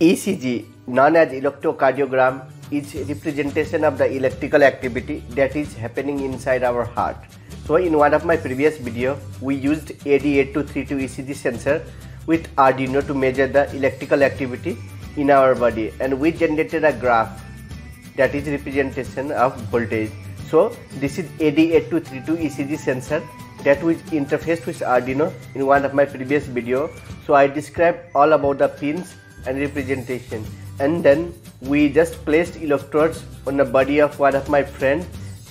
ECG, known as electrocardiogram, is representation of the electrical activity that is happening inside our heart. So in one of my previous video, we used AD8232 ECG sensor with Arduino to measure the electrical activity in our body and we generated a graph that is representation of voltage. So this is AD8232 ECG sensor that we interfaced with Arduino in one of my previous video. So I described all about the pins and representation. And then we just placed electrodes on the body of one of my friend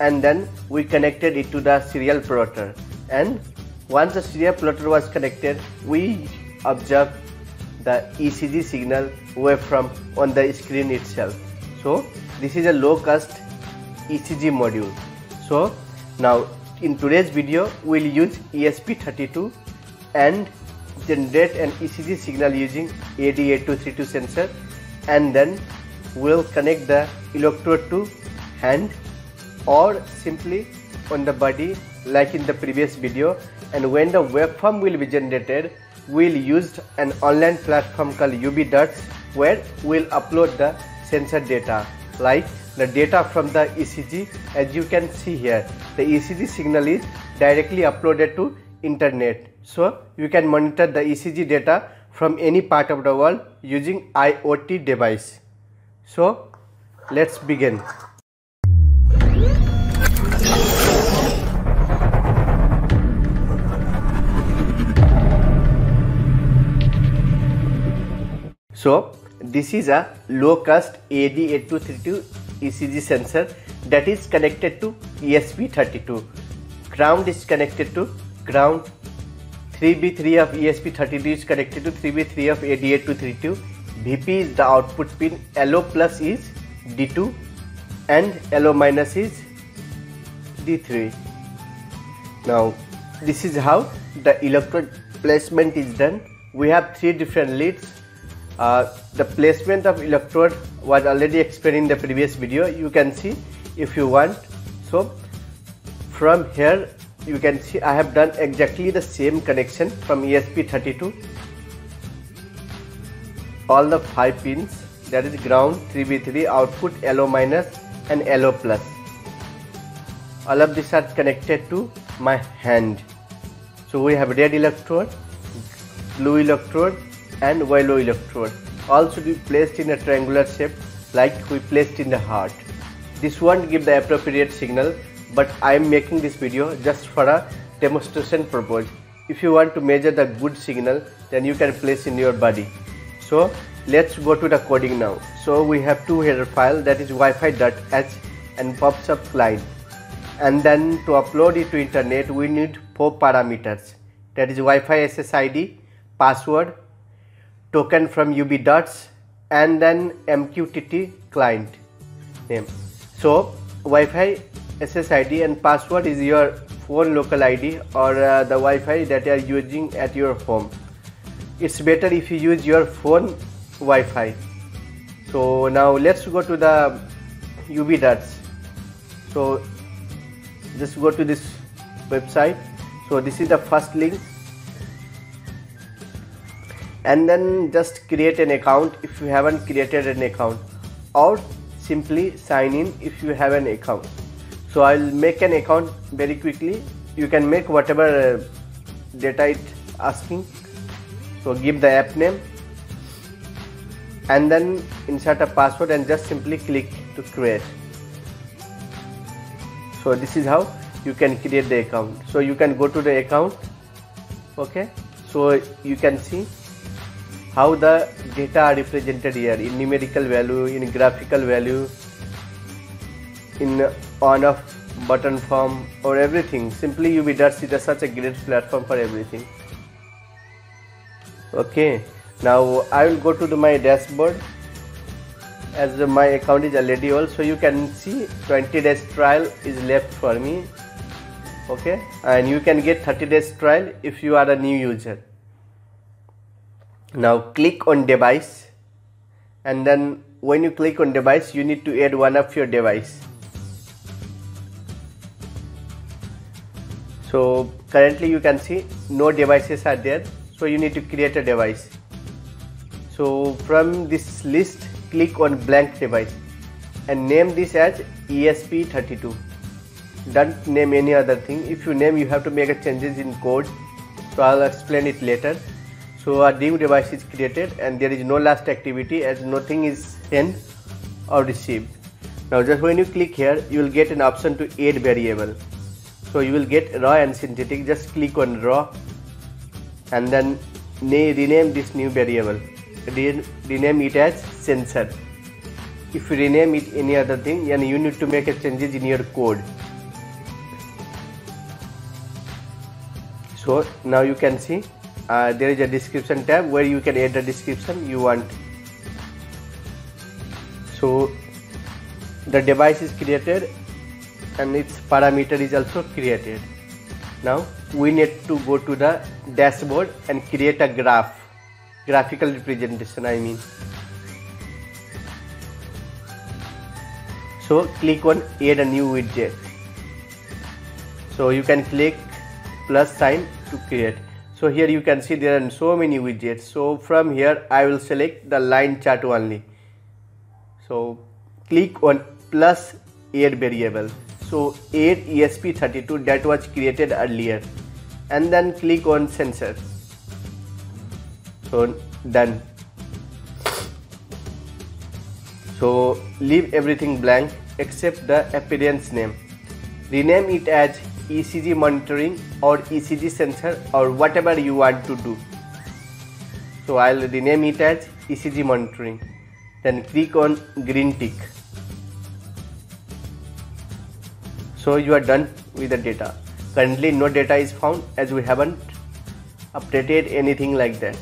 and then we connected it to the serial plotter. And once the serial plotter was connected we observed the ECG signal waveform on the screen itself. So this is a low cost ECG module. So now in today's video we'll use ESP32 and generate an ECG signal using AD8232 sensor and then we'll connect the electrode to hand or simply on the body like in the previous video. And when the waveform will be generated we'll use an online platform called Ubidots where we'll upload the sensor data like the data from the ECG as you can see here the ECG signal is directly uploaded to internet. So you can monitor the ECG data from any part of the world using IoT device. So let's begin. So this is a low cost AD8232 ECG sensor that is connected to ESP32. Ground is connected to ground. 3V3 of ESP32 is connected to 3V3 of AD8232. VP is the output pin. LO plus is D2 and LO minus is D3. Now this is how the electrode placement is done. We have three different leads uh, the placement of electrode was already explained in the previous video you can see if you want so from here you can see I have done exactly the same connection from ESP32 all the 5 pins that is ground 3V3 output LO minus and LO plus. All of these are connected to my hand. So we have red electrode blue electrode and yellow electrode. All should be placed in a triangular shape like we placed in the heart. This won't give the appropriate signal but I am making this video just for a demonstration purpose. If you want to measure the good signal then you can place in your body. So let's go to the coding now. So we have two header file that is wifi.h and PubSubClient and then to upload it to internet we need four parameters that is Wi-Fi SSID, password token from Ubidots and then MQTT client name. So Wi-Fi SSID and password is your phone local ID or uh, the Wi-Fi that you are using at your home. It's better if you use your phone Wi-Fi. So now let's go to the Ubidots. So just go to this website. So this is the first link and then just create an account if you haven't created an account or simply sign in if you have an account so I'll make an account very quickly. You can make whatever uh, data it asking. So give the app name. And then insert a password and just simply click to create. So this is how you can create the account. So you can go to the account. Okay? So you can see how the data are represented here in numerical value in graphical value in on off button form or everything. Simply Ubidots is such a great platform for everything. Okay. Now I will go to the, my dashboard. As my account is already old so you can see 20 days trial is left for me. Okay. And you can get 30 days trial if you are a new user. Now click on device. And then when you click on device you need to add one of your device so currently you can see no devices are there. So you need to create a device. So from this list click on blank device and name this as ESP32 don't name any other thing. If you name you have to make a changes in code. So I'll explain it later. So a new device is created and there is no last activity as nothing is sent or received. Now just when you click here you will get an option to add variable so you will get raw and synthetic. Just click on raw and then rename this new variable. Rename it as sensor. If you rename it any other thing then you need to make a changes in your code. So now you can see uh, there is a description tab where you can add the description you want. So the device is created and its parameter is also created. Now we need to go to the dashboard and create a graph. Graphical representation I mean. So click on add a new widget. So you can click plus sign to create. So here you can see there are so many widgets. So from here I will select the line chart only. So click on plus add variable so add ESP32 that was created earlier and then click on sensor. So done. So leave everything blank except the appearance name. Rename it as ECG monitoring or ECG sensor or whatever you want to do. So I'll rename it as ECG monitoring. Then click on green tick so you are done with the data. Currently no data is found as we haven't updated anything like that.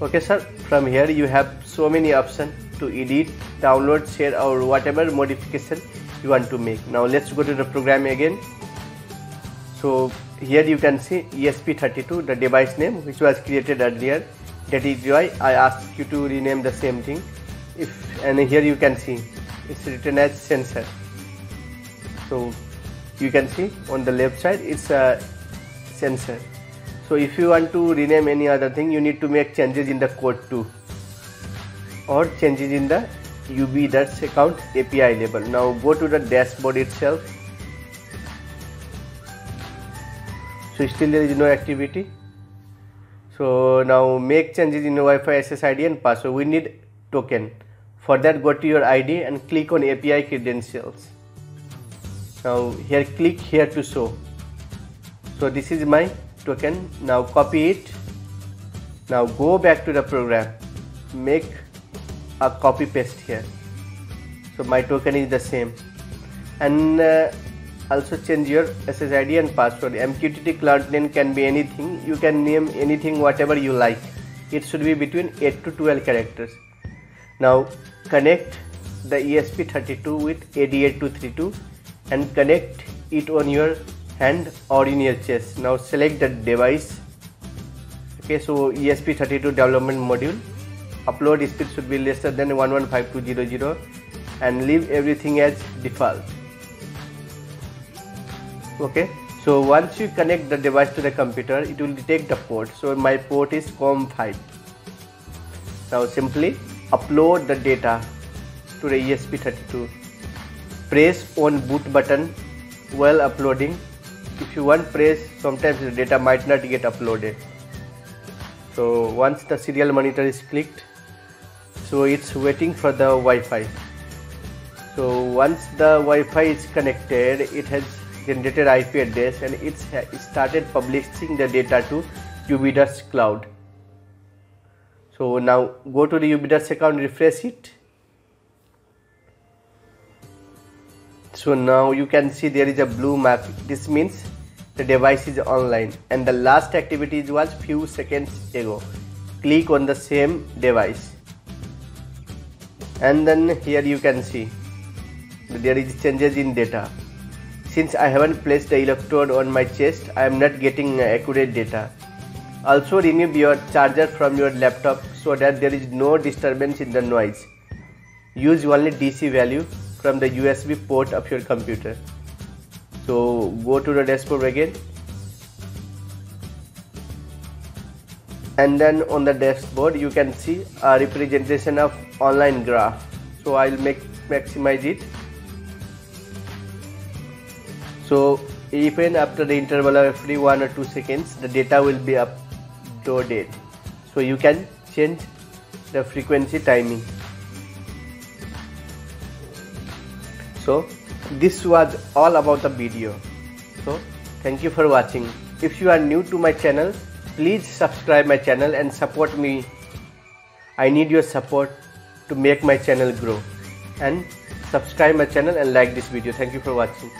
Okay sir. From here you have so many options to edit download share or whatever modification you want to make. Now let's go to the program again. So here you can see ESP32 the device name which was created earlier. That is why I asked you to rename the same thing. If and here you can see it's written as sensor so you can see on the left side it's a sensor. So if you want to rename any other thing you need to make changes in the code too. Or changes in the Ubidots account API label. Now go to the dashboard itself. So still there is no activity. So now make changes in Wi-Fi SSID and password. We need token. For that go to your ID and click on API credentials now here click here to show. So this is my token. Now copy it. Now go back to the program. Make a copy paste here. So my token is the same. And uh, also change your SSID and password. MQTT cloud name can be anything. You can name anything whatever you like. It should be between 8 to 12 characters. Now connect the ESP32 with AD8232 and connect it on your hand or in your chest. Now select the device. Okay so ESP32 development module. Upload speed should be lesser than 115200 and leave everything as default. Okay so once you connect the device to the computer it will detect the port. So my port is com5 now simply upload the data to the ESP32 press on boot button while uploading. If you want press sometimes the data might not get uploaded. So once the serial monitor is clicked so it's waiting for the Wi-Fi. So once the Wi-Fi is connected it has generated IP address and it's started publishing the data to Ubidots cloud. So now go to the Ubidots account refresh it so now you can see there is a blue mark this means the device is online. And the last activity was few seconds ago. Click on the same device. And then here you can see there is changes in data. Since I haven't placed the electrode on my chest I am not getting accurate data. Also remove your charger from your laptop so that there is no disturbance in the noise. Use only DC value from the USB port of your computer. So go to the dashboard again. and then on the dashboard you can see a representation of online graph so I'll make maximize it so even after the interval of every one or two seconds the data will be uploaded so you can change the frequency timing so this was all about the video. So thank you for watching. If you are new to my channel please subscribe my channel and support me. I need your support to make my channel grow. And subscribe my channel and like this video. Thank you for watching